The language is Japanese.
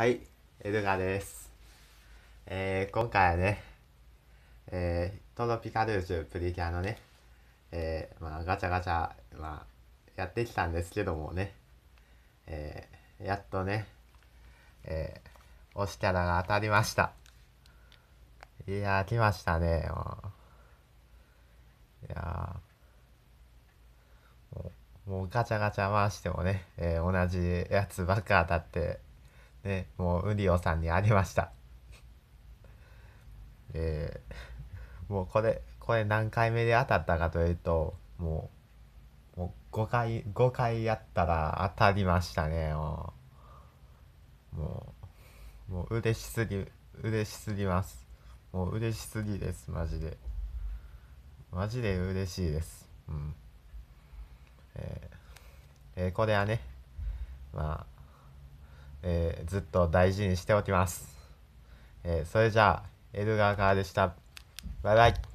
はい、エルガです。えー、今回はね、えー、トロピカルージュプリキュアのね、えー、まあ、ガチャガチャ、まあ、やってきたんですけどもね、えー、やっとね、えー、推しキャラが当たりました。いや、来ましたね、もう。いや、もう、もうガチャガチャ回してもね、えー同じやつばっか当たって、ね、もうウリオさんにありました。えーもうこれ、これ何回目で当たったかというと、もう、もう5回、5回やったら当たりましたね、もう。もう、もう嬉しすぎ、嬉しすぎます。もう嬉しすぎです、マジで。マジで嬉しいです。うん。えーえーこれはね、まあ、えーずっと大事にしておきます。えーそれじゃあ、エルガーガーでした。バイバイ。